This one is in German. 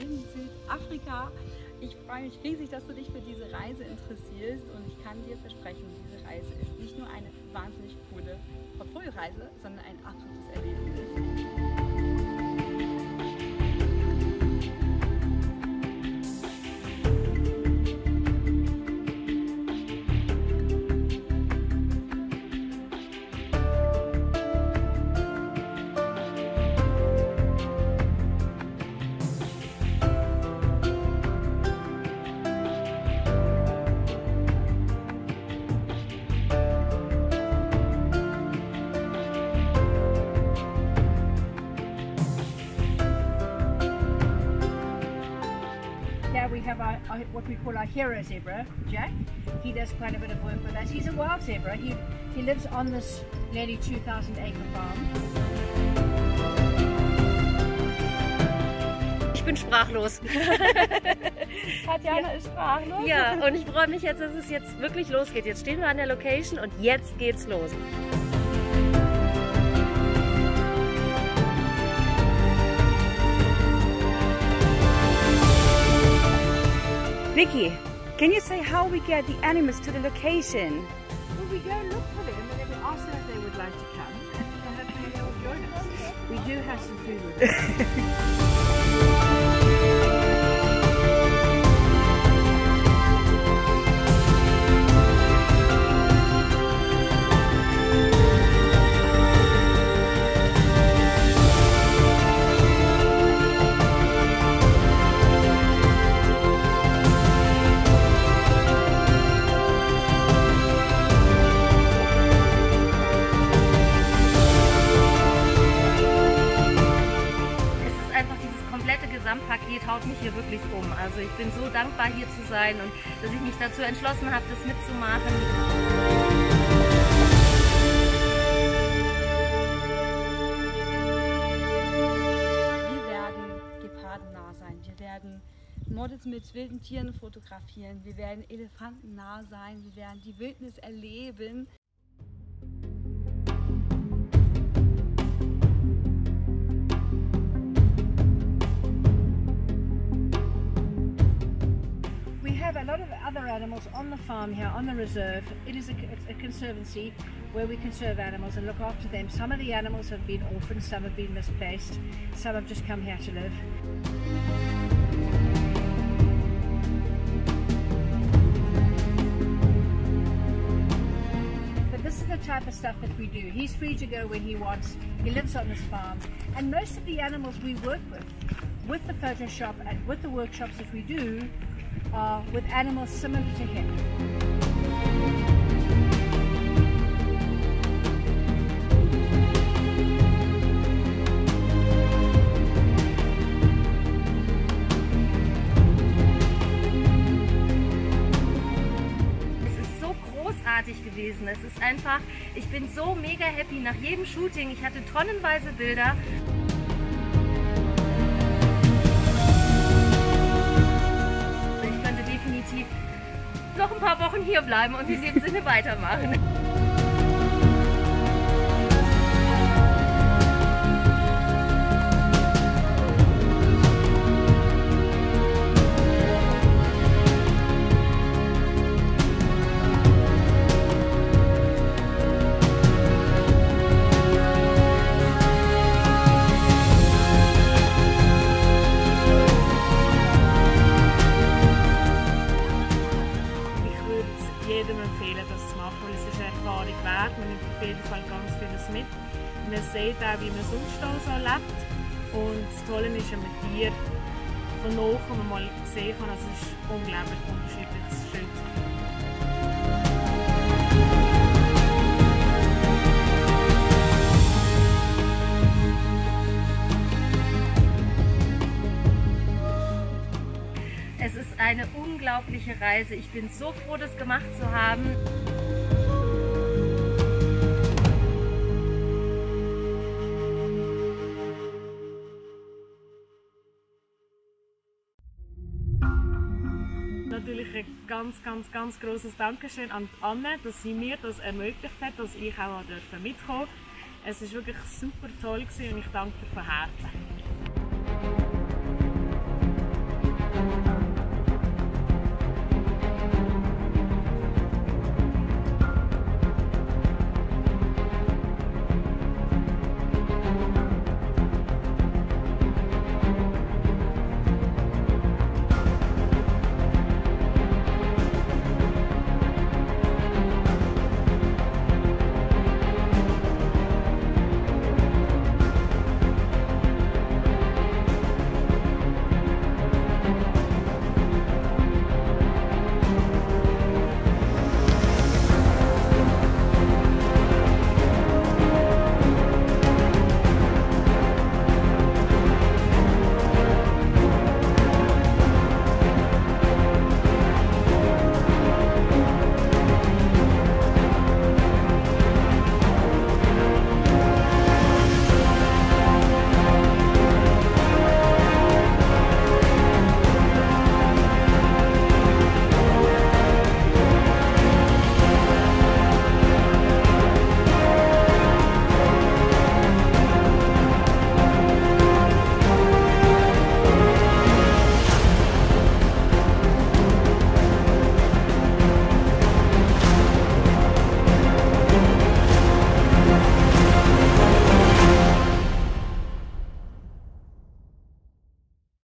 in Südafrika. Ich freue mich riesig, dass du dich für diese Reise interessierst und ich kann dir versprechen, diese Reise ist nicht nur eine wahnsinnig coole Portfolioreise, sondern ein absolutes Erlebnis. What we call our hero zebra, Jack. He does quite a bit of work with us. He's a wild zebra. He, he lives on this nearly 2,000 acre farm. Ich bin sprachlos. Tatjana ist sprachlos. Ja, und ich freue mich jetzt, dass es jetzt wirklich losgeht. Jetzt stehen wir an der Location und jetzt geht's los. Vicky, can you say how we get the animals to the location? Well, we go look for them and then we ask them if they would like to come and hopefully they will join us. We do have some food with us. hier wirklich um. Also ich bin so dankbar hier zu sein und dass ich mich dazu entschlossen habe, das mitzumachen. Wir werden gepardennah sein. Wir werden Models mit wilden Tieren fotografieren. Wir werden elefantennah sein. Wir werden die Wildnis erleben. A lot of other animals on the farm here, on the reserve. It is a, a conservancy where we conserve animals and look after them. Some of the animals have been orphaned, some have been misplaced, some have just come here to live. But this is the type of stuff that we do. He's free to go when he wants. He lives on this farm. And most of the animals we work with, with the photo shop and with the workshops that we do, are with animals similar to him. Es ist so großartig gewesen. Es ist einfach, ich bin so mega happy nach jedem Shooting. Ich hatte tonnenweise Bilder. Noch ein paar Wochen hier bleiben und in dem Sinne weitermachen. Sieht auch, wie man sonst so lebt. Und das Tolle ist, wenn man Tiere von nahem mal sehen kann. Also es ist unglaublich unterschiedlich. Es ist schön zu. Es ist eine unglaubliche Reise. Ich bin so froh, das gemacht zu haben. Ein ganz, ganz, ganz großes Dankeschön an Anne, dass sie mir das ermöglicht hat, dass ich auch mitkommen durfte. Es war wirklich super toll und ich danke dir von Herzen.